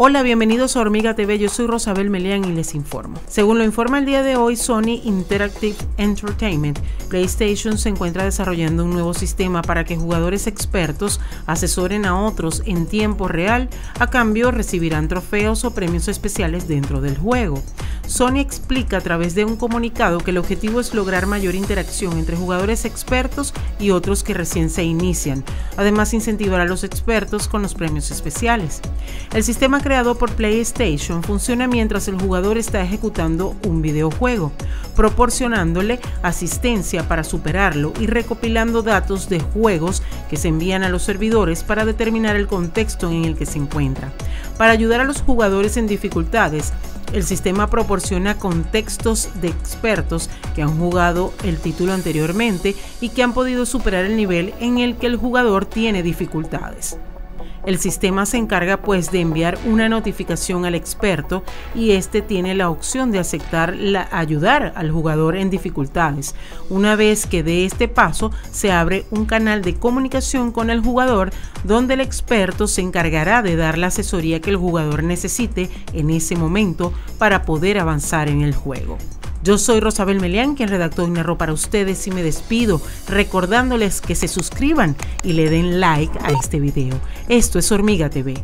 Hola, bienvenidos a Hormiga TV, yo soy Rosabel Melian y les informo. Según lo informa el día de hoy Sony Interactive Entertainment, PlayStation se encuentra desarrollando un nuevo sistema para que jugadores expertos asesoren a otros en tiempo real, a cambio recibirán trofeos o premios especiales dentro del juego. Sony explica a través de un comunicado que el objetivo es lograr mayor interacción entre jugadores expertos y otros que recién se inician, además incentivar a los expertos con los premios especiales. El sistema creado por PlayStation funciona mientras el jugador está ejecutando un videojuego, proporcionándole asistencia para superarlo y recopilando datos de juegos que se envían a los servidores para determinar el contexto en el que se encuentra. Para ayudar a los jugadores en dificultades, el sistema proporciona contextos de expertos que han jugado el título anteriormente y que han podido superar el nivel en el que el jugador tiene dificultades. El sistema se encarga pues de enviar una notificación al experto y este tiene la opción de aceptar la, ayudar al jugador en dificultades. Una vez que de este paso se abre un canal de comunicación con el jugador donde el experto se encargará de dar la asesoría que el jugador necesite en ese momento para poder avanzar en el juego. Yo soy Rosabel Melián, quien redactó y narró para ustedes y me despido recordándoles que se suscriban y le den like a este video. Esto es Hormiga TV.